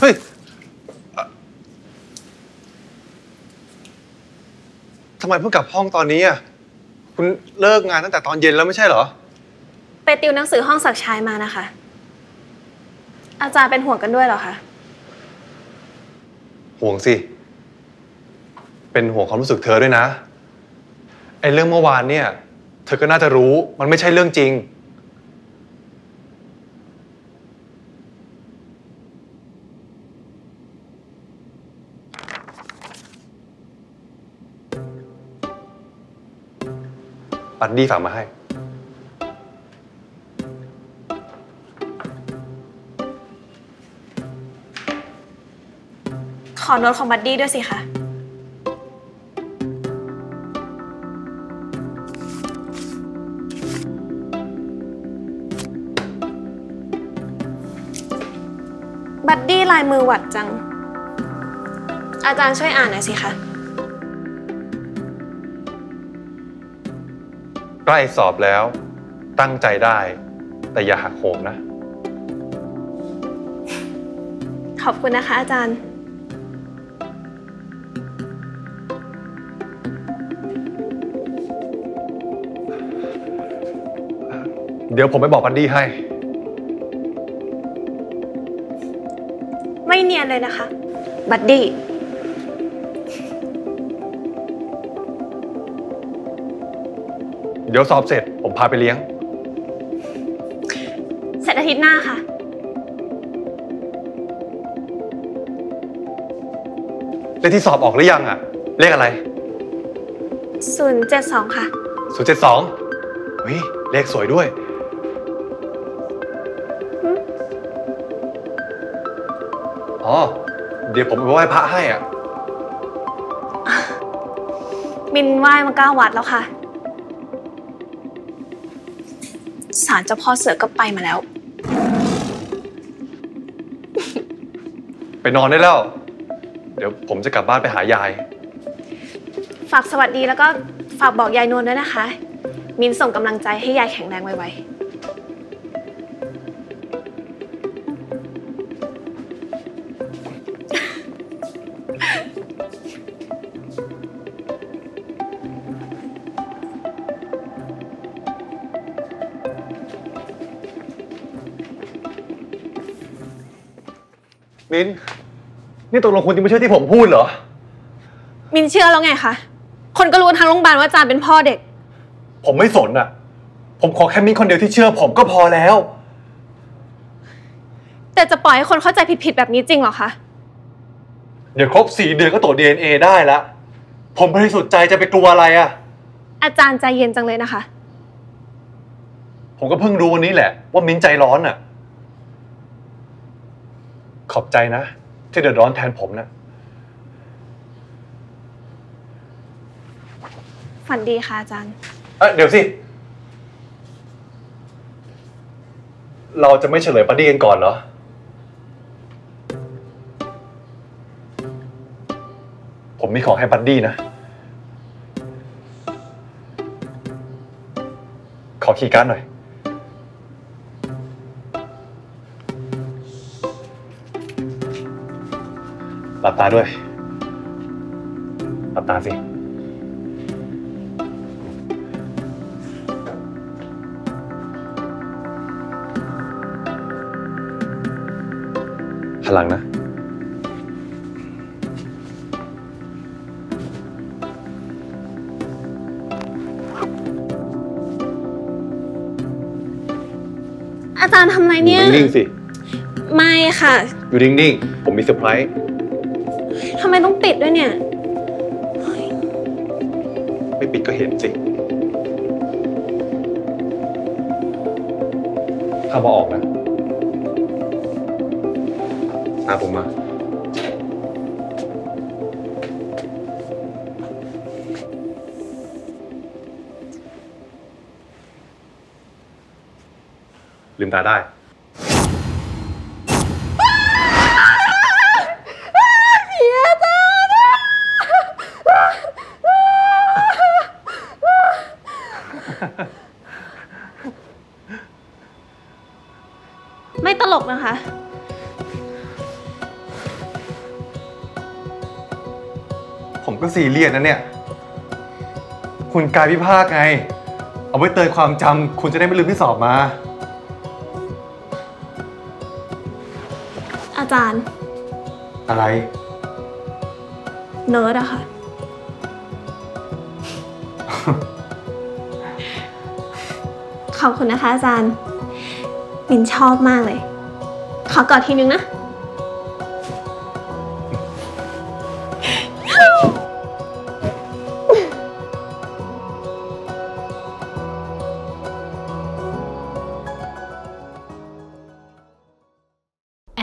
เฮ้ยเอ่อทำไมเพิ่งกลับห้องตอนนี้อะ คุณเลิกงานตั้งแต่ตอนเย็นแล้วไม่ใช่เหรอ ไปติวหนังสือห้องศักดิ์ชายมานะคะ อาจารย์เป็นห่วงกันด้วยเหรอคะ ห่วงสิ เป็นห่วงความรู้สึกเธอด้วยนะ ไอ้เรื่องเมื่อวานเนี่ย เธอก็น่าจะรู้มันไม่ใช่เรื่องจริง ปัดดี้ฝากมาให้ ขอโน้ตของบัดดี้ด้วยสิคะ ลายมือหวัดจัง อาจารย์ช่วยอ่านหน่อยสิคะ ใกล้สอบแล้ว ตั้งใจได้ แต่อย่าหักโหมนะ ขอบคุณนะคะอาจารย์ เดี๋ยวผมไปบอกปัดดี้ให้ ยนเลยนะคะ บัดดี้ เดี๋ยวสอบเสร็จ ผมพาไปเลี้ยง เสร็จอาทิตย์หน้าค่ะ เลขที่สอบออกหรือยังอะเลขอะไร 072 ค่ะศูนย์เจ็ดสองเฮ้ยเลขสวยด้วย อ๋อ เดี๋ยวผมไปไหว้พระให้อะ มินไหว้มาเก้าวัดแล้วค่ะศาลเจ้าพ่อเสือก็ไปมาแล้ว ไปนอนได้แล้ว เดี๋ยวผมจะกลับบ้านไปหายาย ฝากสวัสดีแล้วก็ฝากบอกยายนวลด้วยนะคะ มินส่งกำลังใจให้ยายแข็งแรงไว มิ้นนี่ตกลงคุณจะไม่เชื่อที่ผมพูดเหรอๆมินเชื่อแล้วไงคะ คนก็รู้ทางโรงพยาบาลว่าอาจารย์เป็นพ่อเด็ก ผมไม่สนอะผมขอแค่มิ้นคนเดียวที่เชื่อผมก็พอแล้ว แต่จะปล่อยให้คนเข้าใจผิดๆแบบนี้จริงเหรอคะ เดี๋ยวครบสี่เดือนก็ตรวจ DNA ได้ละผมบริสุทธิ์ใจจะไปกลัวอะไรอะอาจารย์ใจเย็นจังเลยนะคะ ผมก็เพิ่งรู้วันนี้แหละ ว่ามิ้นใจร้อนอะขอบใจนะ ที่เดือดร้อนแทนผมนะฝันดีค่ะอาจารย์ เอ้ยเดี๋ยวสิ เราจะไม่เฉลย buddy กันก่อนเหรอ ผมมีของให้ buddy นะ ขอ key card หน่อย หลับตาด้วย หลับตาสิพลังนะาจารย์ทำอะไรอยู่เนี่ย นิ่งๆสิ ไม่ค่ะ อยู่นิ่งๆ ผมมีเซอร์ไพรส์ทำไมต้องปิดด้วยเนี่ย ไม่ปิดก็เห็นสิถ้ามเอาออกนะตามผมมา ลืมตาได้อไม่ตลกนะคะ ผมก็ซีเรียสนะเนี่ย คุณกายพิภาคไง เอาไว้เตือนความจำคุณจะได้ไม่ลืมที่สอบมา อาจารย์ อะไร เนิร์ดอะค่ะ ขอบคุณนะคะอาจารย์ มินชอบมากเลย ขอกอดทีนึงนะ